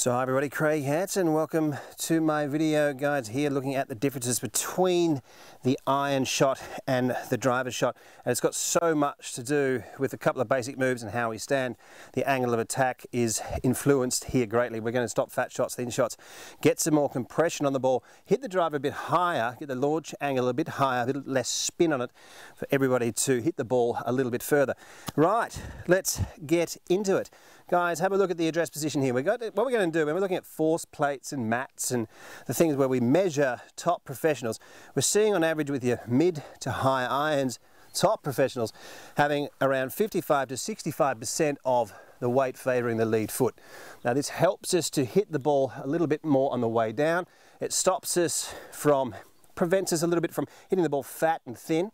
So hi everybody, Craig Hanson. Welcome to my video guides here looking at the differences between the iron shot and the driver shot. And it's got so much to do with a couple of basic moves and how we stand. The angle of attack is influenced here greatly. We're going to stop fat shots, thin shots, get some more compression on the ball, hit the driver a bit higher, get the launch angle a bit higher, a little less spin on it for everybody to hit the ball a little bit further. Right, let's get into it. Guys, have a look at the address position here. We got what we're going to do when we're looking at force plates and mats and the things where we measure top professionals. We're seeing on average with your mid to high irons, top professionals having around 55 to 65% of the weight favouring the lead foot. Now this helps us to hit the ball a little bit more on the way down. It stops us from prevents us a little bit from hitting the ball fat and thin.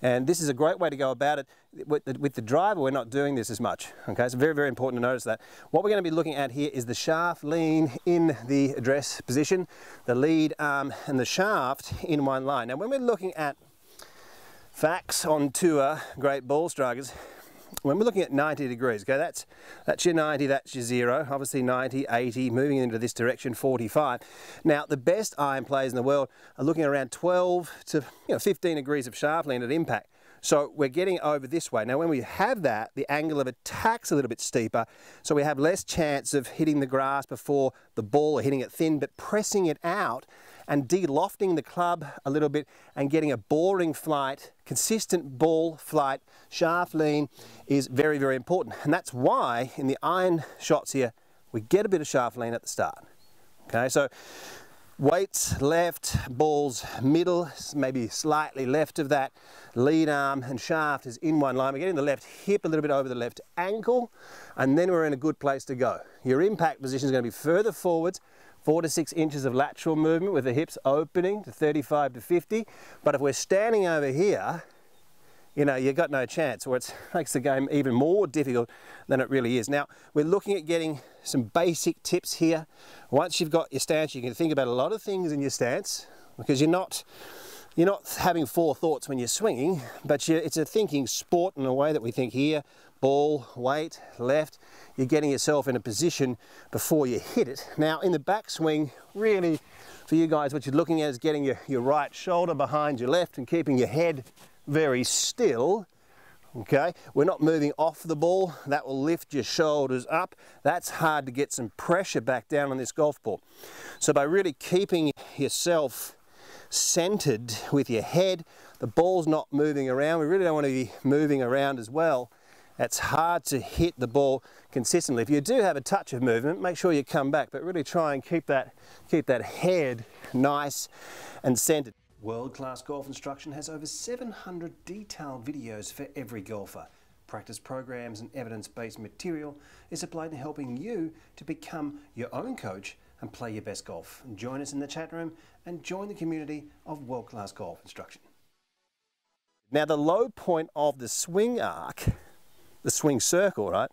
And this is a great way to go about it. With the, with the driver, we're not doing this as much. Okay, it's very, very important to notice that. What we're going to be looking at here is the shaft lean in the address position, the lead arm and the shaft in one line. Now, when we're looking at facts on tour, great ball strikers, when we're looking at 90 degrees, okay, that's, that's your 90, that's your zero, obviously 90, 80, moving into this direction, 45. Now, the best iron players in the world are looking around 12 to you know, 15 degrees of shaft lean at impact. So we're getting over this way. Now when we have that, the angle of attack's a little bit steeper, so we have less chance of hitting the grass before the ball or hitting it thin, but pressing it out and de-lofting the club a little bit and getting a boring flight, consistent ball flight, shaft lean is very, very important. And that's why in the iron shots here, we get a bit of shaft lean at the start. Okay, so Weights left, balls middle, maybe slightly left of that. Lead arm and shaft is in one line. We're getting the left hip a little bit over the left ankle, and then we're in a good place to go. Your impact position is going to be further forwards, four to six inches of lateral movement with the hips opening to 35 to 50. But if we're standing over here, you know, you've got no chance, or it makes the game even more difficult than it really is. Now, we're looking at getting some basic tips here. Once you've got your stance, you can think about a lot of things in your stance, because you're not, you're not having four thoughts when you're swinging, but it's a thinking sport in a way that we think here, ball, weight, left, you're getting yourself in a position before you hit it. Now, in the backswing, really, for you guys, what you're looking at is getting your, your right shoulder behind your left and keeping your head very still. Okay, we're not moving off the ball. That will lift your shoulders up. That's hard to get some pressure back down on this golf ball. So by really keeping yourself centered with your head, the ball's not moving around. We really don't want to be moving around as well. It's hard to hit the ball consistently. If you do have a touch of movement, make sure you come back, but really try and keep that, keep that head nice and centered. World Class Golf Instruction has over 700 detailed videos for every golfer. Practice programs and evidence-based material is applied in helping you to become your own coach and play your best golf. Join us in the chat room and join the community of World Class Golf Instruction. Now the low point of the swing arc, the swing circle, right,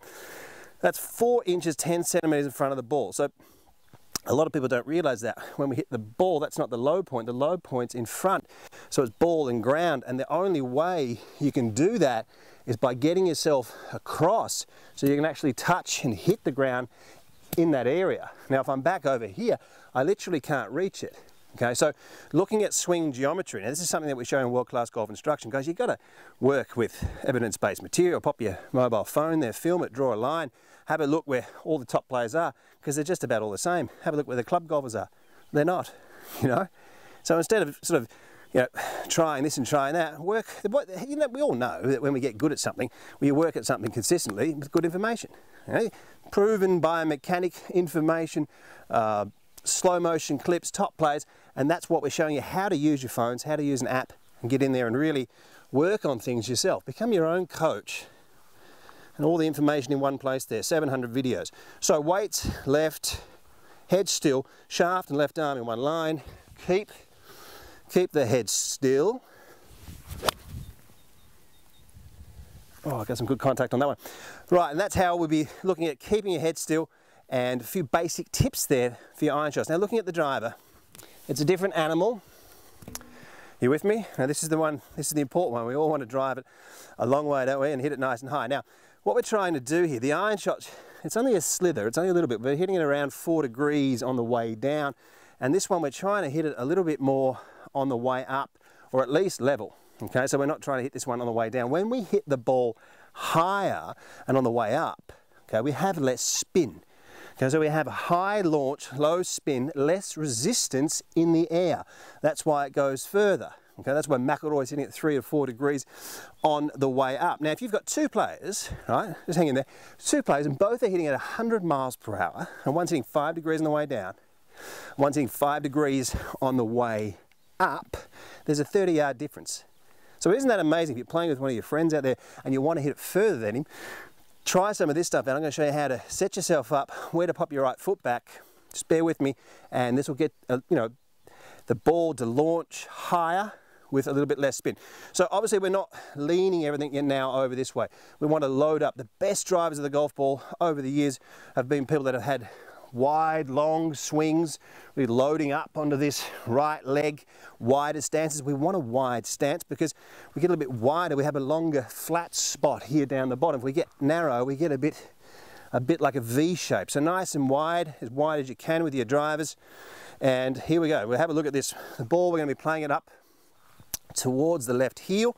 that's 4 inches 10 centimeters in front of the ball. So a lot of people don't realize that when we hit the ball, that's not the low point. The low point's in front. So it's ball and ground. And the only way you can do that is by getting yourself across so you can actually touch and hit the ground in that area. Now, if I'm back over here, I literally can't reach it. Okay, so looking at swing geometry, now this is something that we show in world-class golf instruction, guys, you've got to work with evidence-based material, pop your mobile phone there, film it, draw a line, have a look where all the top players are, because they're just about all the same. Have a look where the club golfers are. They're not, you know? So instead of sort of, you know, trying this and trying that, work, you know, we all know that when we get good at something, we work at something consistently with good information. Okay? Proven biomechanic information, uh, slow motion clips, top plays, and that's what we're showing you how to use your phones, how to use an app and get in there and really work on things yourself. Become your own coach and all the information in one place there, 700 videos. So weights, left, head still, shaft and left arm in one line. Keep, keep the head still. Oh, I got some good contact on that one. Right, and that's how we'll be looking at keeping your head still and a few basic tips there for your iron shots. Now looking at the driver, it's a different animal. You with me? Now this is the one, this is the important one. We all want to drive it a long way, don't we, and hit it nice and high. Now, what we're trying to do here, the iron shot it's only a slither, it's only a little bit. We're hitting it around four degrees on the way down. And this one, we're trying to hit it a little bit more on the way up, or at least level. Okay, so we're not trying to hit this one on the way down. When we hit the ball higher and on the way up, okay, we have less spin. Okay, so we have high launch, low spin, less resistance in the air. That's why it goes further. Okay, that's why McIlroy's hitting at three or four degrees on the way up. Now, if you've got two players, right, just hang in there, two players, and both are hitting at 100 miles per hour, and one's hitting five degrees on the way down, one's hitting five degrees on the way up, there's a 30 yard difference. So isn't that amazing? If you're playing with one of your friends out there and you want to hit it further than him, try some of this stuff and I'm going to show you how to set yourself up, where to pop your right foot back. Just bear with me and this will get, uh, you know, the ball to launch higher with a little bit less spin. So obviously we're not leaning everything now over this way. We want to load up. The best drivers of the golf ball over the years have been people that have had wide, long swings. We're loading up onto this right leg, wider stances. We want a wide stance because we get a little bit wider, we have a longer flat spot here down the bottom. If we get narrow, we get a bit a bit like a V shape. So nice and wide, as wide as you can with your drivers. And here we go. We'll have a look at this. The ball, we're going to be playing it up towards the left heel.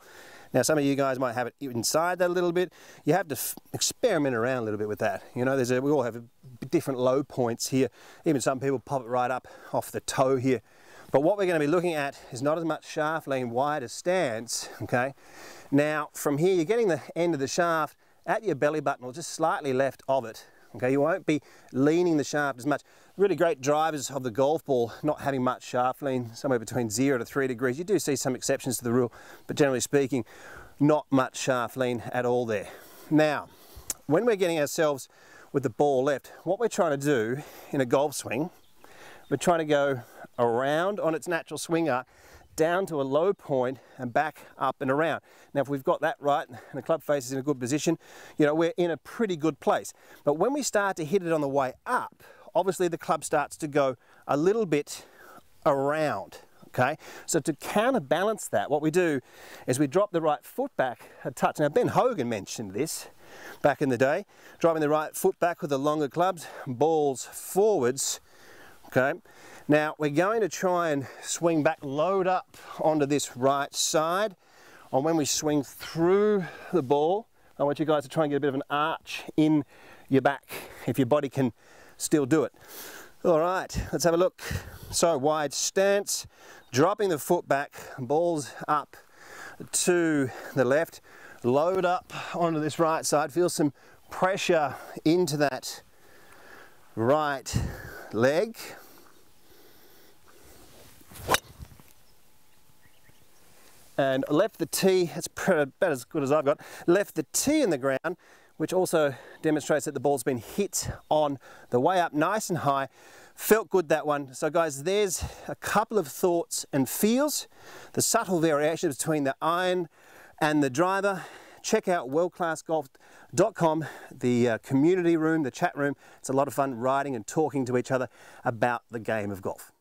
Now some of you guys might have it inside that a little bit. You have to experiment around a little bit with that. You know, there's a, we all have different low points here. Even some people pop it right up off the toe here. But what we're going to be looking at is not as much shaft lean wider stance, okay? Now from here you're getting the end of the shaft at your belly button or just slightly left of it, okay? You won't be leaning the shaft as much really great drivers of the golf ball not having much shaft lean, somewhere between zero to three degrees. You do see some exceptions to the rule, but generally speaking, not much shaft lean at all there. Now, when we're getting ourselves with the ball left, what we're trying to do in a golf swing, we're trying to go around on its natural swing arc, down to a low point and back up and around. Now if we've got that right and the club face is in a good position, you know, we're in a pretty good place. But when we start to hit it on the way up, obviously the club starts to go a little bit around. Okay, so to counterbalance that, what we do is we drop the right foot back a touch. Now Ben Hogan mentioned this back in the day, driving the right foot back with the longer clubs, balls forwards. Okay, now we're going to try and swing back, load up onto this right side. And when we swing through the ball, I want you guys to try and get a bit of an arch in your back if your body can still do it. All right, let's have a look. So wide stance, dropping the foot back, balls up to the left, load up onto this right side, feel some pressure into that right leg. And left the tee, it's about as good as I've got, left the tee in the ground which also demonstrates that the ball's been hit on the way up nice and high. Felt good that one. So guys, there's a couple of thoughts and feels, the subtle variation between the iron and the driver. Check out worldclassgolf.com, the uh, community room, the chat room. It's a lot of fun writing and talking to each other about the game of golf.